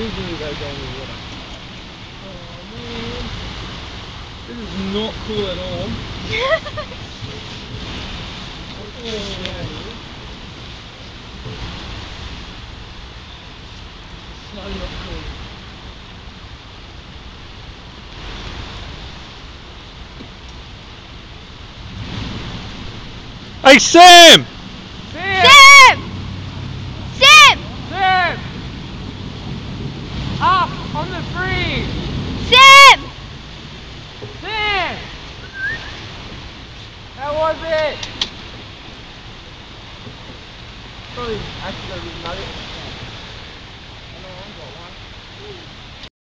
Easily go. This is not cool at all. Oh. So not cool. Hey Sam! Sam! Sam! Sam! Sam! Up on the free! Sam! Sam! How was it? Probably actually got